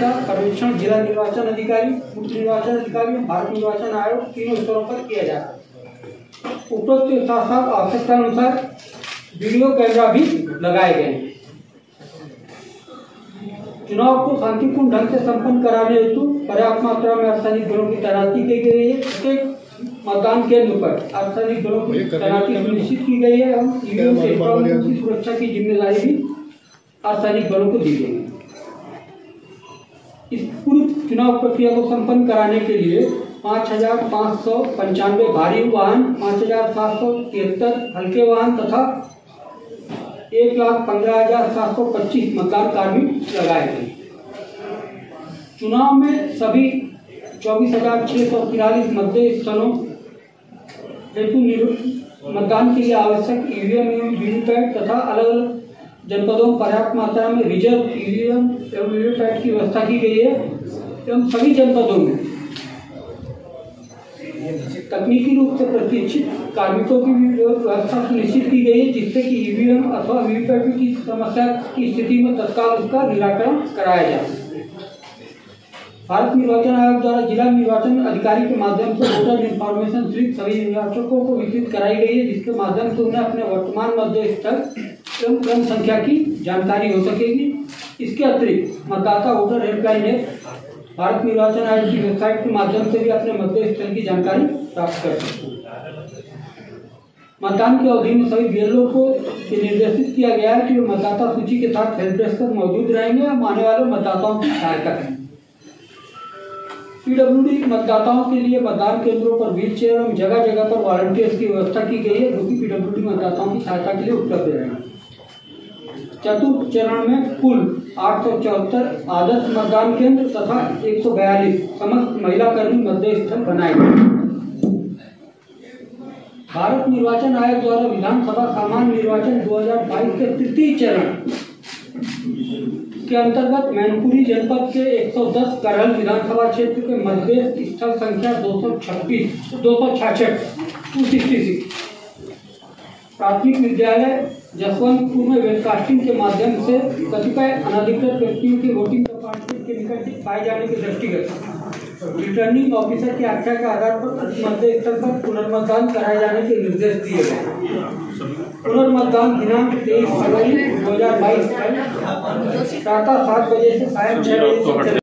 परीक्षण जिला निर्वाचन अधिकारी मुख्य निर्वाचन अधिकारी और भारत निर्वाचन आयोग तीनों स्तरों पर किया जा रहा है। उपरोक्त के साथ साथ आवश्यकता अनुसार वीडियो कैमरा भी लगाए गए हैं। चुनाव को शांतिपूर्ण ढंग से संपन्न कराने हेतु पर्याप्त मात्रा में अर्धसैनिक बलों की तैनाती की गई है। प्रत्येक मतदान केंद्र पर अर्धसैनिक बलों की तैनाती सुनिश्चित की गई है। एवं ईवीएम के की सुरक्षा की ज़िम्मेदारी भी अर्धसैनिक बलों को दी गई है। चुनाव प्रक्रिया को संपन्न कराने के लिए पाँच हज़ार पाँच सौ पंचानवे भारी वाहन, पाँच हज़ार सात सौ तिहत्तर हल्के वाहन तथा एक लाख पंद्रह हज़ार सात सौ पच्चीस मतदान कार्मिक लगाए गए। चुनाव में सभी चौबीस हज़ार छह सौ तिरालीस मतदेय स्थलों हेतु मतदान के लिए आवश्यक ईवीएम एवं वीवीपैट तथा अलग अलग जनपदों, पर्याप्त मात्रा में रिज़र्व ईवीएम एवं वीवीपैट की व्यवस्था की गई है। एवं सभी जनपदों में तकनीकी रूप से प्रशिक्षित कार्मिकों की भी व्यवस्था सुनिश्चित की गई है, जिससे कि ईवीएम अथवा वीवीपैट की समस्या की स्थिति में तत्काल उसका निराकरण कराया जा भारत निर्वाचन आयोग द्वारा जिला निर्वाचन अधिकारी के माध्यम से वोटर इन्फॉर्मेशन स्लिप सभी निर्वाचकों को वितरित कराई गई है, जिसके माध्यम से उन्हें अपने वर्तमान मतदेय स्थल एवं क्रम संख्या की जानकारी हो सकेगी। इसके अतिरिक्त मतदाता वोटर हेल्पलाइन ऐप भारत निर्वाचन आयोग की वेबसाइट के माध्यम से भी अपने मतदेय स्थल की जानकारी प्राप्त कर सकते हैं। मतदान की अवधि में सभी बीएलओ को निर्देशित किया गया है कि वे मतदाता सूची के साथ हेल्प डेस्क पर मौजूद रहेंगे और आने वाले मतदाताओं की सहायता करेंगे। पीडब्ल्यूडी मतदाताओं के लिए मतदान केंद्रों पर व्हील चेयर एवं जगह जगह पर वॉलंटियर्स की व्यवस्था की गई है जो कि पीडब्ल्यूडी मतदाताओं की सहायता के लिए उपलब्ध रहेंगे। चतुर्थ चरण में कुल आठ सौ चौहत्तर आदर्श मतदान केंद्र तथा एक सौ बयालीस समस्त महिला कर्मी मतदेय स्थल बनाए गए। भारत निर्वाचन आयोग द्वारा विधानसभा सामान्य निर्वाचन 2022 के तृतीय चरण के अंतर्गत मैनपुरी जनपद के 110 करहल विधानसभा क्षेत्र के मतदेय स्थल संख्या दो सौ छब्बीस, दो सौ सिक्स प्राथमिक विद्यालय जसवंतपुर में वेबकास्टिंग के माध्यम से कतिपय अनधिकृत व्यक्तियों की वोटिंग कंपार्टमेंट के निकट पाए जाने के दृष्टिगत रिटर्निंग ऑफिसर की आख्या के आधार पर मतदेय स्थल पर पुनर्मतदान कराए जाने के निर्देश दिए गए पुनर्मतदान दिनांक तेईस फरवरी दो हज़ार बाईस प्रातः सात बजे से सायं छह बजे।